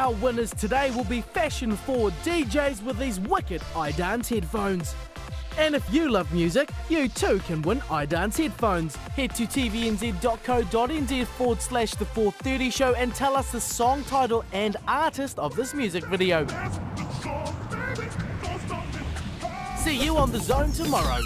Our winners today will be fashion forward DJs with these wicked iDance headphones. And if you love music, you too can win iDance headphones. Head to tvnz.co.nz forward slash the 430 show and tell us the song title and artist of this music video. See you on the zone tomorrow.